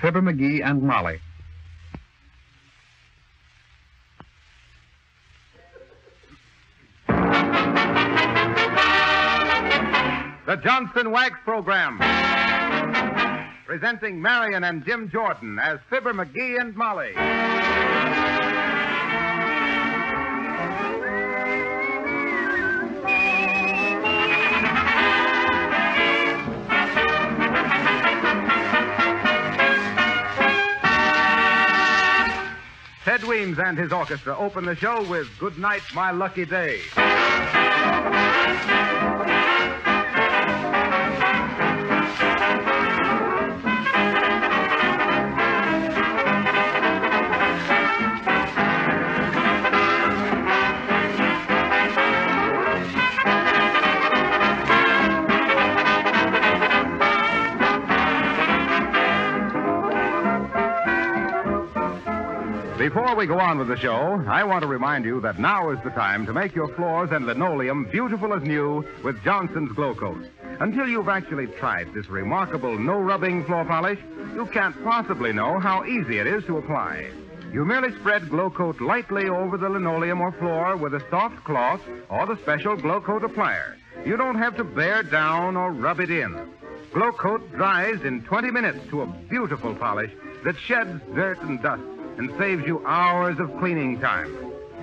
Fibber McGee and Molly. The Johnson Wax Program. Presenting Marian and Jim Jordan as Fibber McGee and Molly. Ted Weems and his orchestra open the show with Good Night, My Lucky Day. Before we go on with the show, I want to remind you that now is the time to make your floors and linoleum beautiful as new with Johnson's Glo-Coat. Until you've actually tried this remarkable no rubbing floor polish, you can't possibly know how easy it is to apply. You merely spread Glo-Coat lightly over the linoleum or floor with a soft cloth or the special Glo-Coat applier. You don't have to bear down or rub it in. Glo-Coat dries in 20 minutes to a beautiful polish that sheds dirt and dust and saves you hours of cleaning time.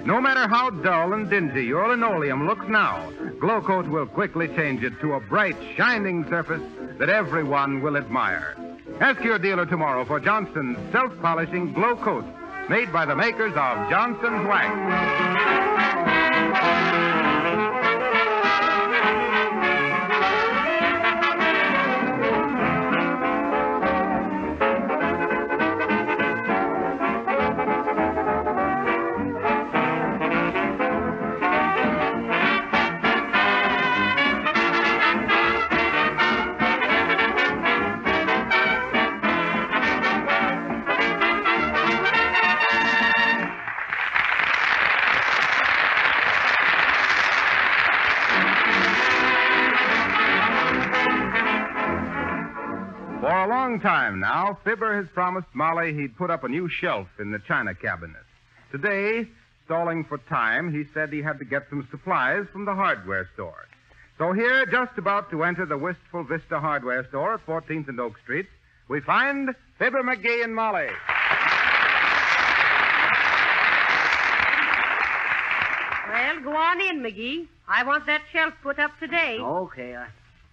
No matter how dull and dingy your linoleum looks now, Glo-Coat will quickly change it to a bright, shining surface that everyone will admire. Ask your dealer tomorrow for Johnson's self-polishing Glo-Coat, made by the makers of Johnson's Wax. Fibber has promised Molly he'd put up a new shelf in the china cabinet. Today, stalling for time, he said he had to get some supplies from the hardware store. So here, just about to enter the Wistful Vista hardware store at 14th and Oak Street, we find Fibber McGee and Molly. Well, go on in, McGee. I want that shelf put up today. Okay. I...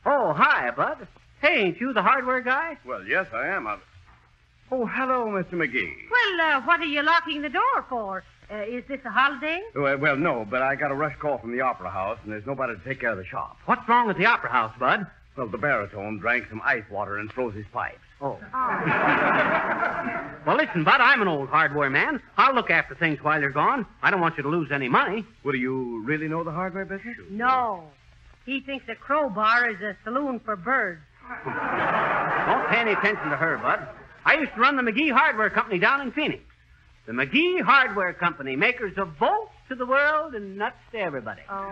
Oh, hi, Bud. Hey, ain't you the hardware guy? Well, yes, I am. I... Oh, hello, Mr. McGee. Well, uh, what are you locking the door for? Uh, is this a holiday? Well, well, no, but I got a rush call from the opera house, and there's nobody to take care of the shop. What's wrong with the opera house, Bud? Well, the baritone drank some ice water and froze his pipes. Oh. well, listen, Bud, I'm an old hardware man. I'll look after things while you're gone. I don't want you to lose any money. Well, do you really know the hardware business? No. He thinks a crowbar is a saloon for birds. Don't pay any attention to her, Bud. I used to run the McGee Hardware Company down in Phoenix. The McGee Hardware Company, makers of bolts to the world and nuts to everybody. Oh.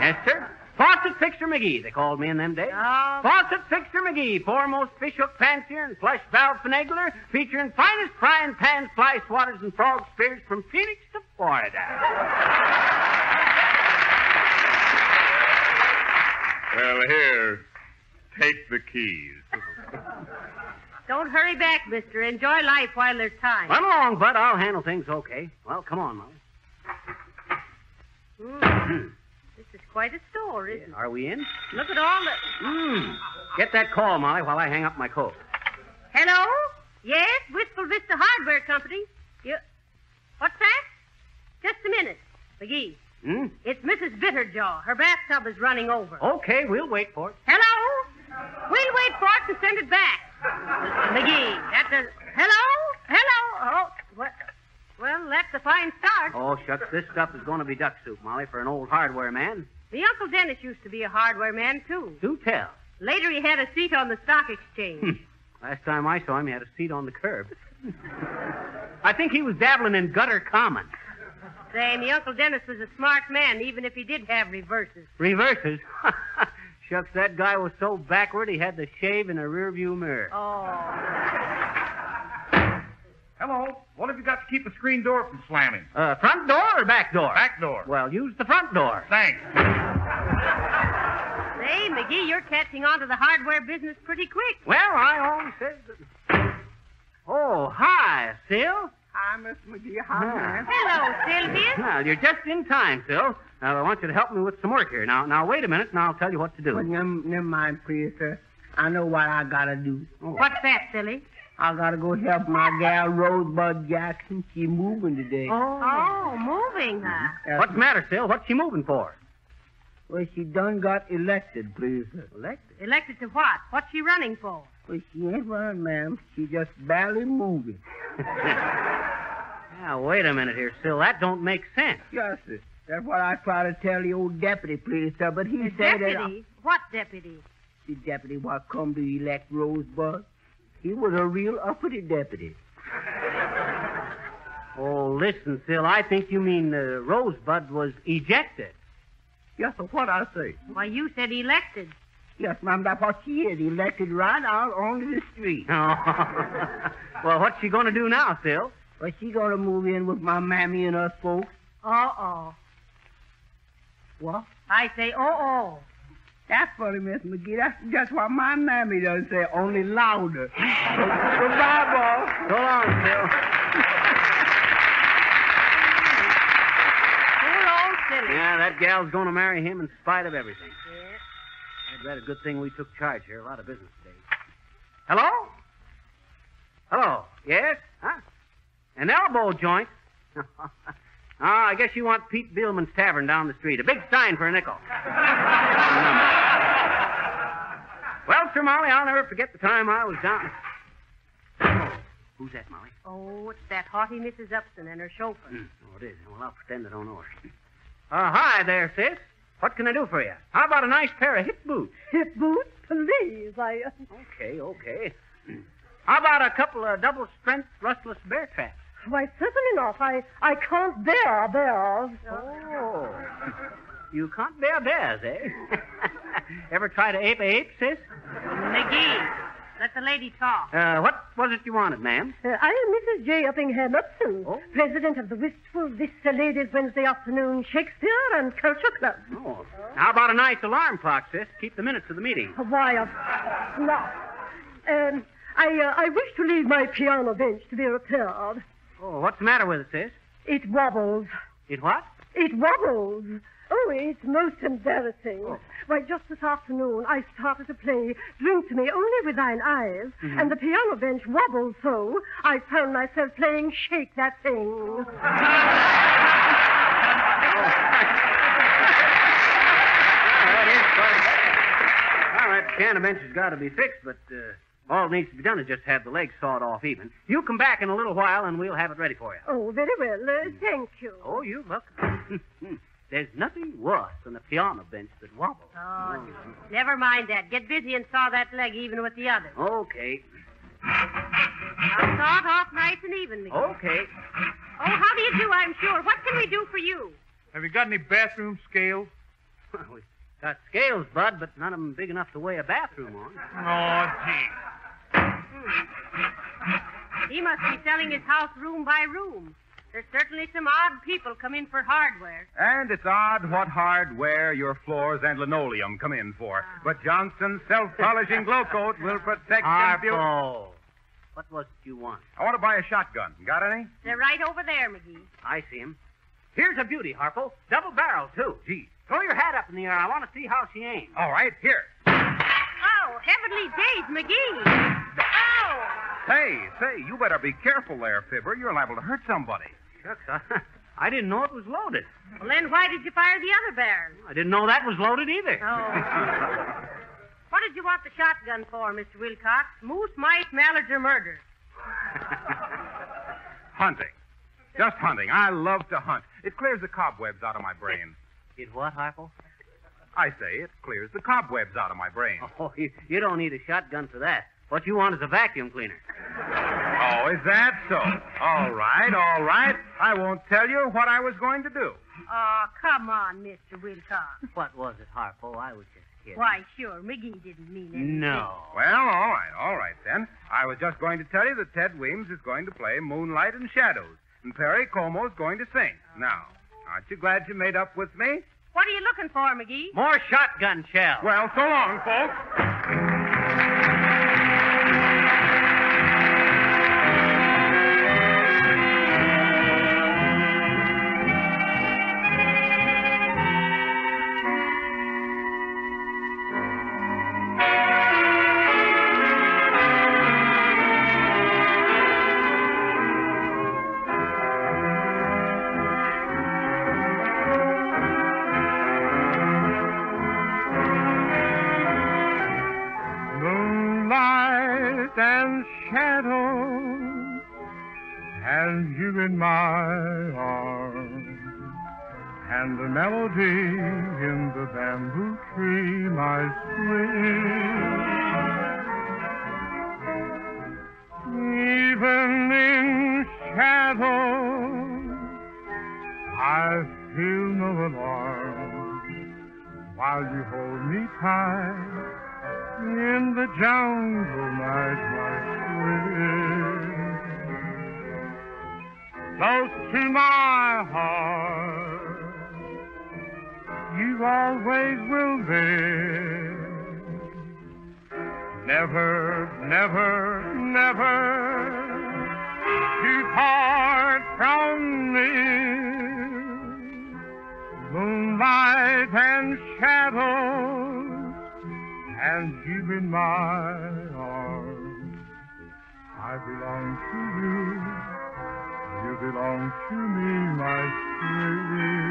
Yes, sir. Faucet Fixer McGee, they called me in them days. Oh. Faucet Fixer McGee, foremost fishhook fancier and flush valve finagler, featuring finest frying pans, fly swatters, and frog spears from Phoenix to Florida. Well, here, take the keys. Don't hurry back, mister. Enjoy life while there's time. Run along, Bud. I'll handle things okay. Well, come on, Molly. Mm. this is quite a store, isn't it? Are we in? Look at all the. Mm. Get that call, Molly, while I hang up my coat. Hello? Yes, Wistful Vista Hardware Company. You... What's that? Just a minute. McGee, Hmm? it's Mrs. Bitterjaw. Her bathtub is running over. Okay, we'll wait for it. Hello? We'll wait for it to send it back. McGee, that's a... Hello? Hello? Oh, what? Well, that's a fine start. Oh, shucks. This stuff is going to be duck soup, Molly, for an old hardware man. The Uncle Dennis used to be a hardware man, too. Do tell. Later, he had a seat on the stock exchange. Hmm. Last time I saw him, he had a seat on the curb. I think he was dabbling in gutter common. Say, the Uncle Dennis was a smart man, even if he did have reverses. Reverses. Shucks, that guy was so backward he had to shave in a rearview mirror. Oh. Hello. What have you got to keep the screen door from slamming? Uh, front door or back door? Back door. Well, use the front door. Thanks. Say, McGee, you're catching on to the hardware business pretty quick. Well, I always said that. Oh, hi, Sil. Hi, Miss McGee. Hi, ma'am. Hello, Sylvia. Well, you're just in time, Sil. Now, I want you to help me with some work here. Now, now, wait a minute, and I'll tell you what to do. Well, never, never mind, please, sir. I know what I gotta do. Oh. What's that, silly? I gotta go help my gal Rosebud Jackson. She moving today. Oh, oh moving, huh? Yes, What's the matter, Sil? What's she moving for? Well, she done got elected, please, sir. Elected. Elected to what? What's she running for? Well, she ain't running, ma'am. She just barely moving. Now, wait a minute here, Sil. That don't make sense. Yes, sir. That's what I tried to tell the old deputy, please, sir. But he The said that deputy? What deputy? the deputy what come to elect Rosebud. He was a real uppity deputy. Oh, listen, Phil, I think you mean uh, Rosebud was ejected. Yes, sir. What I say? Why, you said elected. Yes, ma'am. That's what she is. Elected right out onto the street. Oh. well, what's she going to do now, Phil? Well, she gonna move in with my mammy and us folks. Uh-oh. What? I say, oh-oh. That's funny, Miss McGee. That's just what my mammy does say, only louder. Goodbye, boss. So long, Sil. Poor old silly. Yeah, that gal's going to marry him in spite of everything. Yes. I'd bet a good thing we took charge here. A lot of business today. Hello? Hello? Yes? Huh? An elbow joint? Ah, I guess you want Pete Bielman's Tavern down the street. A big sign for a nickel. well, Sir Molly, I'll never forget the time I was down. Oh, who's that, Molly? Oh, it's that haughty Mrs. Upson and her chauffeur. Hmm, Oh, it is. Well, I'll pretend I don't know her. Uh, hi there, sis. What can I do for you? How about a nice pair of hip boots? Hip boots, please. I. Uh... Okay, okay. How about a couple of double strength rustless bear traps? Why, certainly not. I I can't bear bears. Oh. You can't bear bears, eh? Ever try to ape a ape, sis? McGee, let the lady talk. Uh, what was it you wanted, ma'am? Uh, I am Mrs. J. Uppingham Upson, Oh. president of the Wistful Vista Ladies Wednesday Afternoon Shakespeare and Culture Club. Oh. How about a nice alarm clock, sis? Keep the minutes of the meeting. Why, of not. Um, I uh, I wish to leave my piano bench to be repaired. Oh, what's the matter with it, sis? It wobbles. It what? It wobbles. Oh, it's most embarrassing. Oh. Why, just this afternoon, I started to play Drink to Me Only with Thine Eyes, Mm-hmm. and the piano bench wobbled so, I found myself playing Shake That Thing. Oh, that is quite bad. All right, the piano bench has got to be fixed, but uh, all that needs to be done is just have the legs sawed off even. You come back in a little while, and we'll have it ready for you. Oh, very well. Uh, thank you. Oh, you're welcome. There's nothing worse than a piano bench that wobbles. Oh, never mind that. Get busy and saw that leg even with the other. Okay, Now saw it off nice and evenly. Okay. Oh, how do you do, I'm sure. What can we do for you? Have you got any bathroom scales? Well, we got scales, Bud, but none of them big enough to weigh a bathroom on. Oh, gee. He must be selling his house room by room. There's certainly some odd people come in for hardware. And it's odd what hardware your floors and linoleum come in for. But Johnson's self-polishing Glo-Coat will protect ah, and beautify. Harlow. What was it you want? I want to buy a shotgun. Got any? They're right over there, McGee. I see him. Here's a beauty, Harlow. Double barrel, too. Gee. Throw your hat up in the air. I want to see how she aims. All right, here. Oh, heavenly days, McGee. Hey, say, you better be careful there, Fibber. You're liable to hurt somebody. Shucks, I, I didn't know it was loaded. Well, then why did you fire the other barrel? I didn't know that was loaded either. Oh. what did you want the shotgun for, Mr. Wilcox? Moose, mice, mallards, or murder? Hunting. Just hunting. I love to hunt. It clears the cobwebs out of my brain. It what, Harlow? I say it clears the cobwebs out of my brain. Oh, you, you don't need a shotgun for that. What you want is a vacuum cleaner. Oh, is that so? All right, all right. I won't tell you what I was going to do. Oh, come on, Mr. Wilcox. What was it, Harlow? I was just kidding. Why, sure, McGee didn't mean anything. No. Well, all right, all right then. I was just going to tell you that Ted Weems is going to play Moonlight and Shadows, and Perry Como's going to sing. Now, aren't you glad you made up with me? What are you looking for, McGee? More shotgun shells. Well, so long, folks. Always will be. Never, never, never depart from me. Moonlight and shadows and you in my arms. I belong to you, you belong to me, my Now,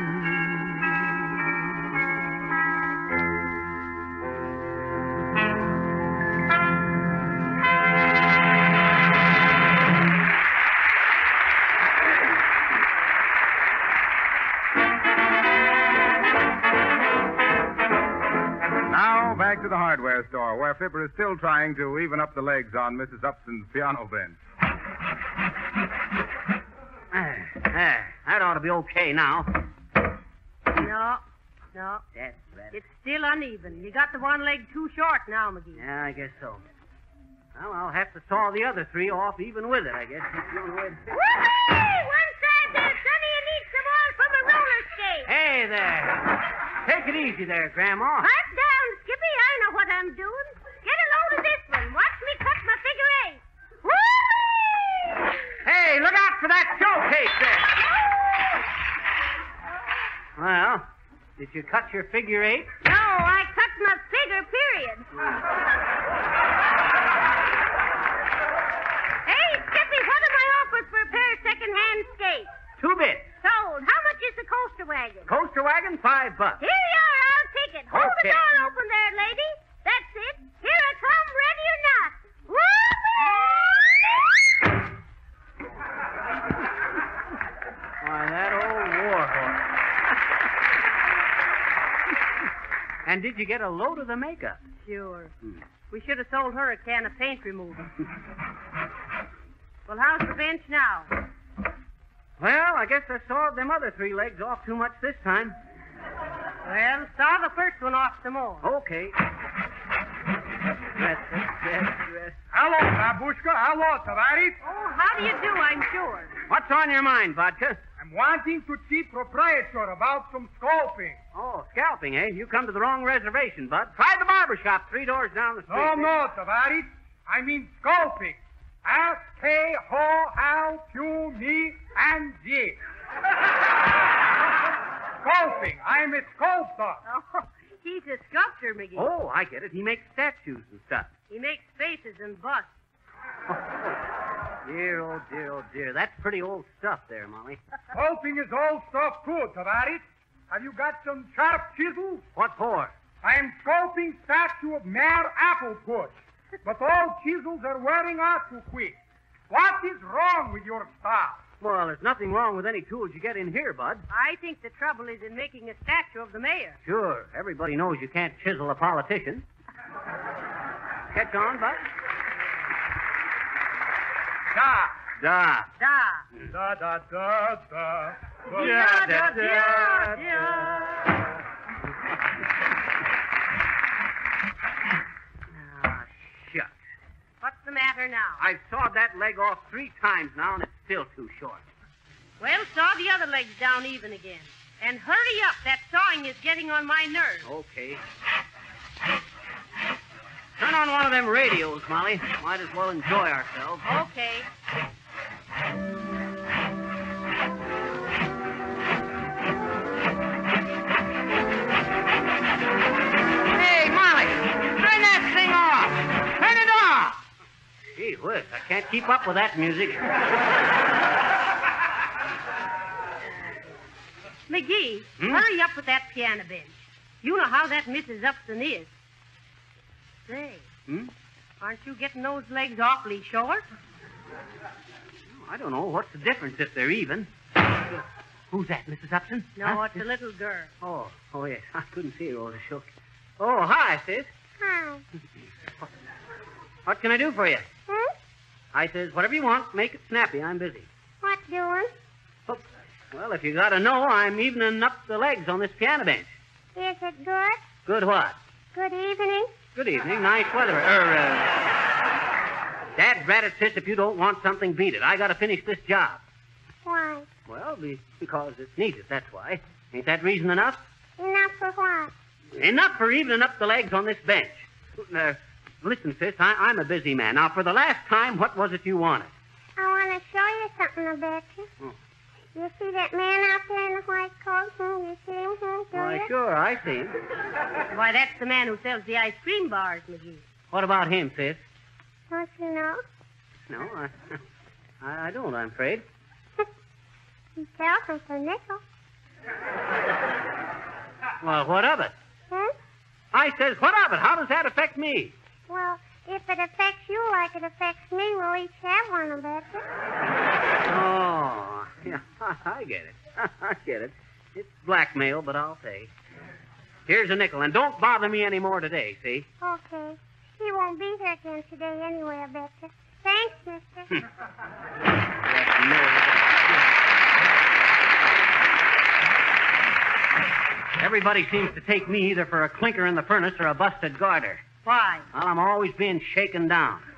to the hardware store, where Fibber is still trying to even up the legs on Mrs. Upson's piano bench. Ah, ah, that ought to be okay now. No, no. That's better. It's still uneven. You got the one leg too short now, McGee. Yeah, I guess so. Well, I'll have to saw the other three off even with it, I guess. That's the only way to fix it. Whoopee! One side there, Sonny, you need some oil from a roller skate. Hey there. Take it easy there, Grandma. Pipe down, Skippy. I know what I'm doing. Get a load of this one. Watch me cut my figure eight. Whoopee! Hey, look out for that showcase there. Well, did you cut your figure eight? No, I cut my figure, period. hey, Skippy, what am I offered for a pair of second-hand skates? Two bits. Sold. How much is the coaster wagon? Coaster wagon, five bucks. Here you are. I'll take it. Hold Okay. the door open there, lady. And did you get a load of the makeup? Sure. Hmm. We should have sold her a can of paint remover. well, how's the bench now? Well, I guess I sawed them other three legs off too much this time. Well, saw the first one off some more. Okay. Rest, rest, rest. Hello, Babushka. Hello, Tovarich. Oh, how do you do, I'm sure. What's on your mind, Vodka? I'm wanting to see proprietor about some scalping. Scalping, eh? You come to the wrong reservation, Bud. Try the barber shop three doors down the street. No, no, Tovarich. I mean scalping. S K Ho L Q me and G. Scalping. I'm a sculptor. Oh, he's a sculptor, McGee. Oh, I get it. He makes statues and stuff. He makes faces and busts. Dear, oh, dear, oh, dear. That's pretty old stuff there, Molly. Sculpting is old stuff too, Tovarich. Have you got some sharp chisels? What for? I'm sculpting statue of Mayor Applepush. But all chisels are wearing out too quick. What is wrong with your style? Well, there's nothing wrong with any tools you get in here, Bud. I think the trouble is in making a statue of the mayor. Sure. Everybody knows you can't chisel a politician. Catch on, Bud? Da, Da. Da. da, da, da, da. Yeah, shucks. What's the matter now? I sawed that leg off three times now, and it's still too short. Well, saw the other legs down even again. And hurry up. That sawing is getting on my nerves. Okay. Turn on one of them radios, Molly. Might as well enjoy ourselves. Okay. Gee I can't keep up with that music. McGee, Hmm? hurry up with that piano bench. You know how that Mrs. Upson is. Say, Hmm? aren't you getting those legs awfully short? I don't know. What's the difference if they're even? Who's that, Mrs. Upson? No, Huh? it's a little girl. Oh, oh, yes. I couldn't see her all the shook. Oh, hi, sis. Hi. What can I do for you? Hmm? I says, whatever you want, make it snappy. I'm busy. What doing? Oh, well, if you gotta know, I'm evening up the legs on this piano bench. Is it good? Good what? Good evening. Good evening. Nice weather. Er, uh... Dad sis, if you don't want something, beat it. I gotta finish this job. Why? Well, be, because it's needed, that's why. Ain't that reason enough? Enough for what? Enough for evening up the legs on this bench. Uh, listen, sis, I, I'm a busy man. Now, for the last time, what was it you wanted? I want to show you something, I bet you. Oh. You see that man out there in the white coat? Hmm, you see him? Hmm, do Why, you? sure, I see him. Why, that's the man who sells the ice cream bars, McGee. What about him, sis? Don't you know? No, I, I, I don't, I'm afraid. He sells them for nickel. Well, what of it? Hmm? I says, what of it? How does that affect me? Well, if it affects you like it affects me, we'll each have one, I bet you. Oh, yeah, I get it. I get it. It's blackmail, but I'll pay. Here's a nickel, and don't bother me any more today, see? Okay. He won't be here again today anyway, I. Thanks, mister. Everybody seems to take me either for a clinker in the furnace or a busted garter. Why? Well, I'm always being shaken down.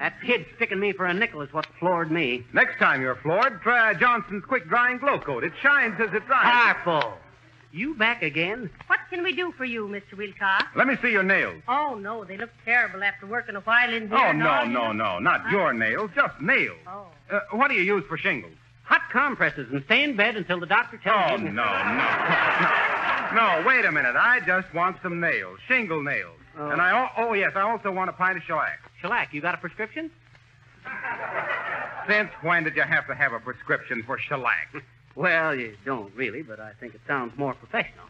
that kid sticking me for a nickel is what floored me. Next time you're floored, try Johnson's quick drying Glo-Coat. It shines as it dries. Harlow! You back again? What can we do for you, Mr. Wilcox? Let me see your nails. Oh, no, they look terrible after working a while in here. Oh, no, no, no. Not your nails, just nails. Oh. Uh, what do you use for shingles? Hot compresses and stay in bed until the doctor tells Oh, you. no, no, no. No, wait a minute. I just want some nails, shingle nails. Oh. And I, oh, yes, I also want a pint of shellac. Shellac, you got a prescription? Since when did you have to have a prescription for shellac? Well, you don't really, but I think it sounds more professional.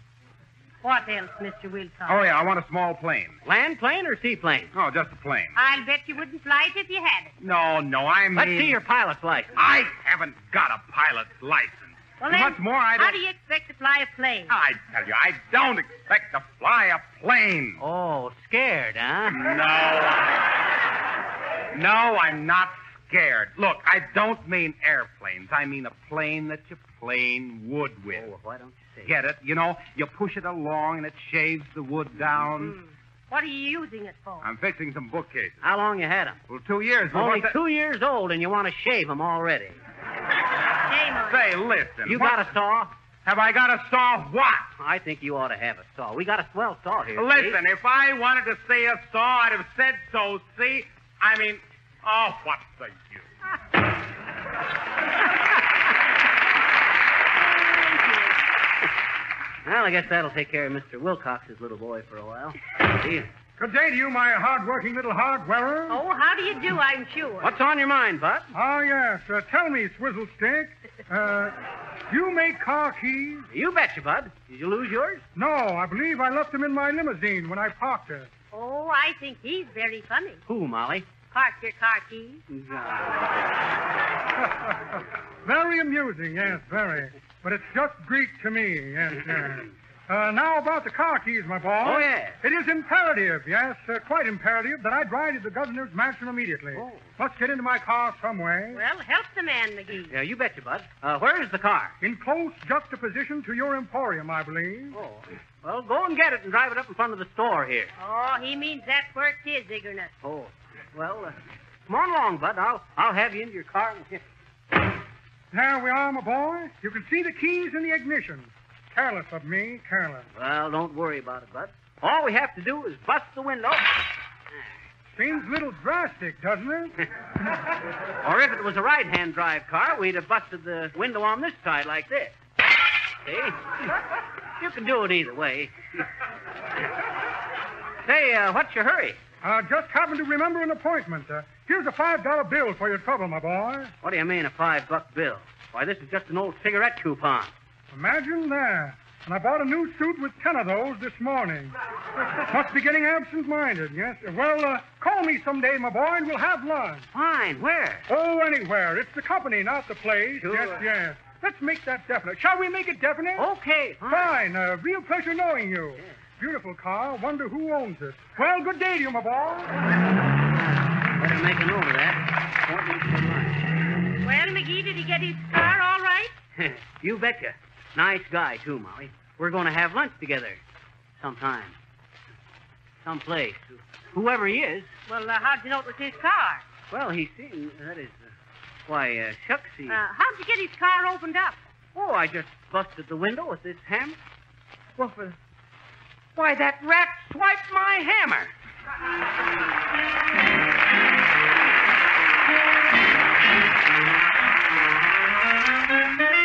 What else, Mr. Wilcox? Oh, yeah, I want a small plane. Land plane or seaplane? Oh, just a plane. I'll bet you wouldn't fly it if you had it. No, no, I mean... Let's see your pilot's license. I haven't got a pilot's license. Well, then, what's more, I how don't... do you expect to fly a plane? I tell you, I don't expect to fly a plane. Oh, scared, huh? No. No, I'm not scared. Look, I don't mean airplanes. I mean a plane that you plane wood with. Oh, why don't you say? Get it? You know, you push it along and it shaves the wood down. Hmm. What are you using it for? I'm fixing some bookcases. How long you had them? Well, two years. Only what the- two years old, and you want to shave them already. You. Say, listen. You what- got a saw? Have I got a saw what? I think you ought to have a saw. We got a swell saw here. see? Listen, if I wanted to say a saw, I'd have said so, see? I mean, oh, what's the use? Well, I guess that'll take care of Mr. Wilcox's little boy for a while. See? Good day to you, my hard-working little hog wearer. Oh, how do you do, I'm sure. What's on your mind, Bud? Oh, yes. Uh, tell me, Swizzle Stick, uh, you make car keys? You betcha, Bud. Did you lose yours? No, I believe I left them in my limousine when I parked her. Oh, I think he's very funny. Who, Molly? Park your car keys. very amusing, yes, very. But it's just Greek to me, yes, yes. Uh, now about the car keys, my boy. Oh, yes. It is imperative, yes, uh, quite imperative, that I drive to the governor's mansion immediately. Oh. Must get into my car some way. Well, help the man, McGee. Yeah, you betcha, Bud. Uh, where is the car? In close juxtaposition to your emporium, I believe. Oh. Well, go and get it and drive it up in front of the store here. Oh, he means that's where it is, Iggernut. Oh. Well, uh, come on along, Bud. I'll I'll have you into your car. and... There we are, my boy. You can see the keys in the ignition. Careless of me, careless. Well, don't worry about it, Bud. All we have to do is bust the window. Seems a little drastic, doesn't it? or if it was a right-hand drive car, we'd have busted the window on this side like this. See? You can do it either way. Say, uh, what's your hurry? uh, just happened to remember an appointment. Uh, here's a $5 bill for your trouble, my boy. What do you mean, a five-buck bill? Why, this is just an old cigarette coupon. Imagine that. And I bought a new suit with ten of those this morning. Must be getting absent-minded, yes. Well, uh, call me someday, my boy, and we'll have lunch. Fine. Where? Oh, anywhere. It's the company, not the place. Sure. Yes, yes. Let's make that definite. Shall we make it definite? Okay. Fine. Fine. Uh, real pleasure knowing you. Beautiful car. Wonder who owns it. Well, good day to you, my boy. Better make a note of that. Won't need so much. Well, McGee, did he get his car all right? you betcha. Nice guy, too, Molly. We're going to have lunch together sometime. Someplace. Whoever he is. Well, uh, how'd you know it was his car? Well, he seems, that is, uh, why, uh, shucks, he... Uh, how'd you get his car opened up? Oh, I just busted the window with this hammer. Well, for... Why, that rat swiped my hammer.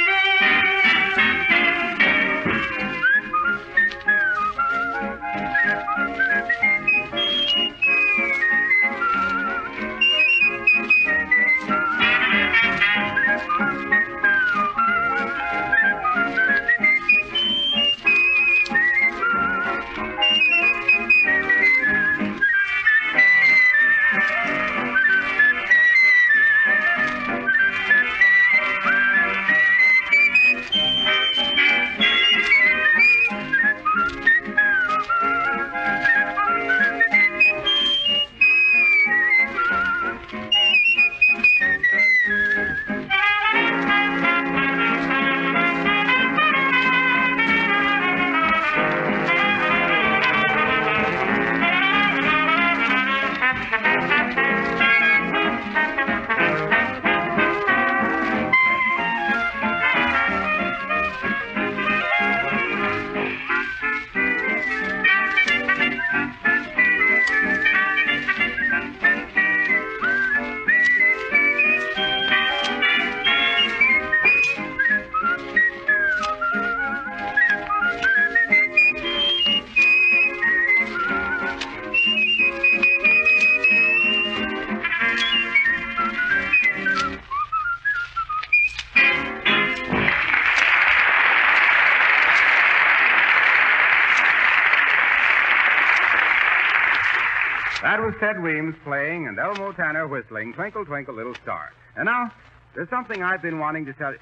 Ted Weems playing and Elmo Tanner whistling Twinkle, Twinkle, Little Star. And now, there's something I've been wanting to tell you.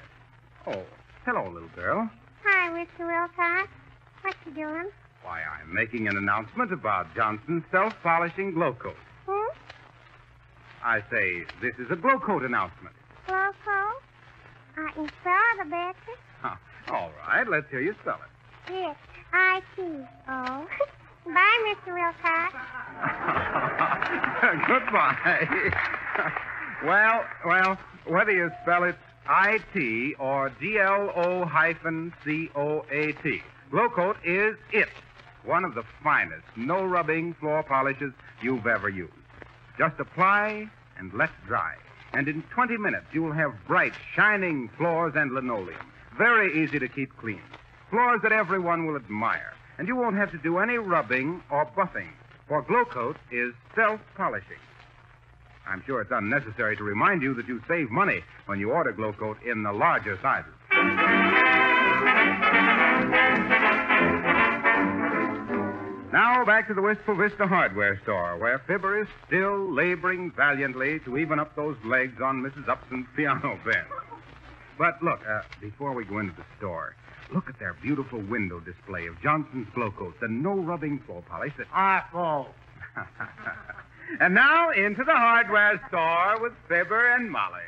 Oh, hello, little girl. Hi, Mr. Wilcox. What you doing? Why, I'm making an announcement about Johnson's self-polishing Glo-Coat. Hmm? I say, this is a Glo-Coat announcement. Loco? I can spell it a bit. Huh. All right, let's hear you spell it. Yes, I-T-O. Bye, Mr. Wilcox. Goodbye. well, well, whether you spell it I-T or G-L-O hyphen C-O-A-T, Glo-Coat is it. One of the finest no-rubbing floor polishes you've ever used. Just apply and let dry. And in 20 minutes, you'll have bright, shining floors and linoleum. Very easy to keep clean. Floors that everyone will admire. And you won't have to do any rubbing or buffing, for Glo-Coat is self-polishing. I'm sure it's unnecessary to remind you that you save money when you order Glo-Coat in the larger sizes. Now back to the Wistful Vista hardware store, where Fibber is still laboring valiantly to even up those legs on Mrs. Upson's piano bench. But look, uh, before we go into the store, Look at their beautiful window display of Johnson's Glo-Coat, the no rubbing floor polish that. Awful. and now into the hardware store with Fibber and Molly.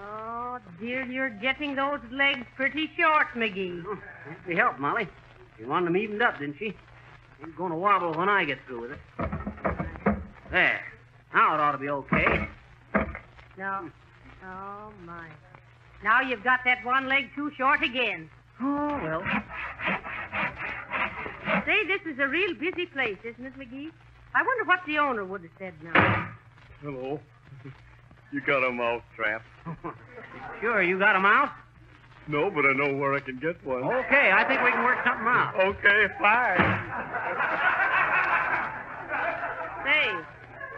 Oh, dear, you're getting those legs pretty short, McGee. Oh, she help, Molly. She wanted them evened up, didn't she? Ain't going to wobble when I get through with it. There. Now it ought to be okay. No. Oh, my. Now you've got that one leg too short again. Oh, well. Say, this is a real busy place, isn't it, McGee? I wonder what the owner would have said now. Hello. You got a mouse trap? Sure, you got a mouse? No, but I know where I can get one. Okay, I think we can work something out. Okay, fine. Say,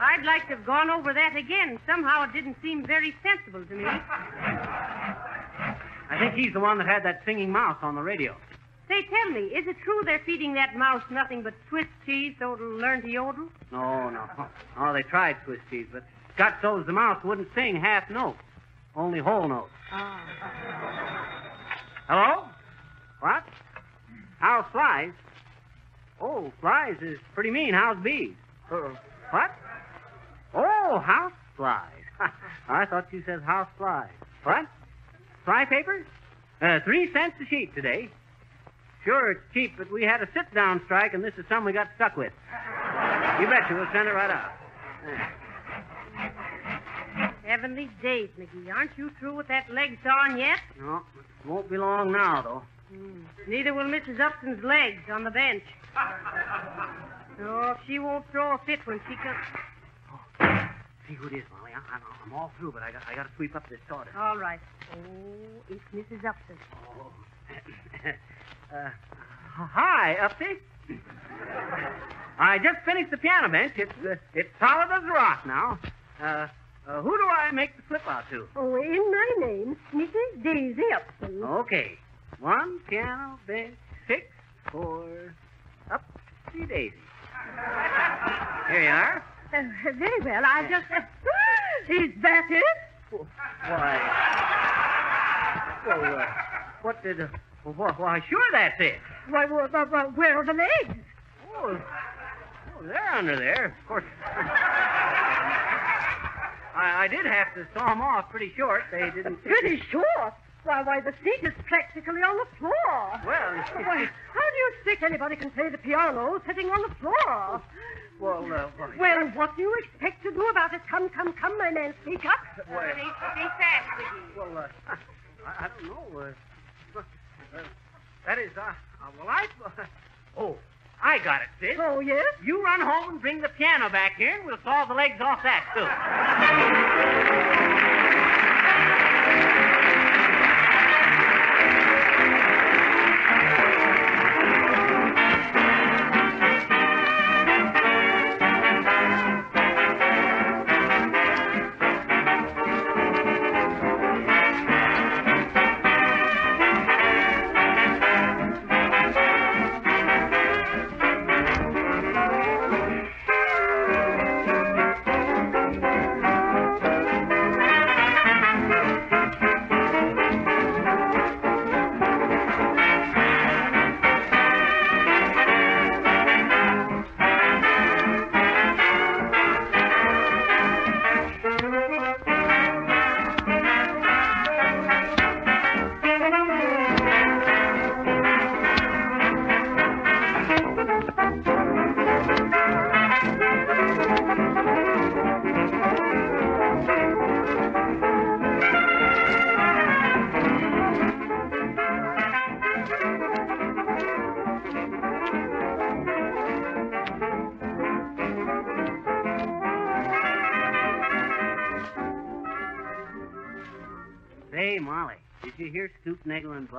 I'd like to have gone over that again. Somehow it didn't seem very sensible to me. I think he's the one that had that singing mouse on the radio. Say, tell me, is it true they're feeding that mouse nothing but Swiss cheese so it'll learn to yodel? No, no. Oh, they tried Swiss cheese, but got so's the mouse wouldn't sing half notes, only whole notes. Oh. Hello? What? How's flies? Oh, flies is pretty mean. How's bees? Uh, what? Oh, house flies. I thought you said house flies. What? Fly paper? Uh, three cents a sheet today. Sure, it's cheap, but we had a sit-down strike, and this is something we got stuck with. You betcha, we'll send it right out. Heavenly days, McGee. Aren't you through with that leg sawing yet? No, it won't be long now, though. Hmm. Neither will Mrs. Upson's legs on the bench. No, she won't throw a fit when she comes. See who it is, Molly. I, I'm, I'm all through, but I got, I got to sweep up this sawdust. All right. Oh, it's Mrs. Upson. Oh. uh, hi, Upsy. I just finished the piano bench. It's uh, it's solid as a rock now. Uh, uh, who do I make the slip out to? Oh, in my name, Mrs. Daisy Upson. Okay. One piano bench, six, four, upsy daisy. Here you are. Uh, very well. I just. is that it? Why? Well, uh, what did? Uh, why, why, sure, that's it. Why, well, well, well, where are the legs? Oh, oh, they're under there. Of course. I, I did have to saw them off pretty short. They didn't. Pretty short. Why, why, the seat is practically on the floor. Well, Why, how do you expect anybody can play the piano sitting on the floor? Well, uh, well, Well, what do you expect to do about it? Come, come, come, my man, speak up. well, Be fast, McGee. well uh, I, I don't know. Uh, uh, that is, uh, uh, well, I. oh, I got it, Sid. Oh, yes? You run home and bring the piano back here, and we'll saw the legs off that, too.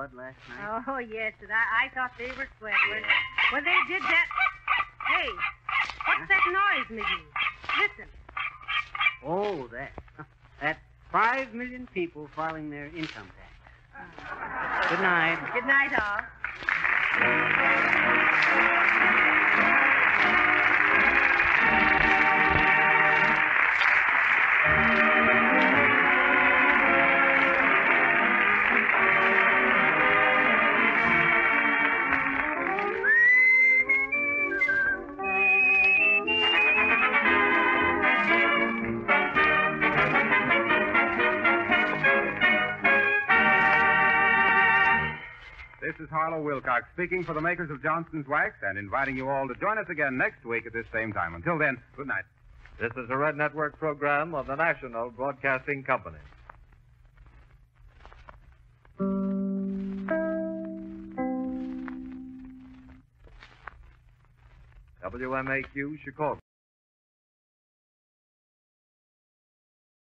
Bud last night? Oh, yes, and I, I thought they were sweat. When, when they did that. Hey, what's that noise, McGee? Listen. Oh, that. That's five million people filing their income tax. Good night. Good night, all. Harlow Wilcox speaking for the makers of Johnson's Wax and inviting you all to join us again next week at this same time. Until then, good night. This is a Red Network program of the National Broadcasting Company. WMAQ Chicago.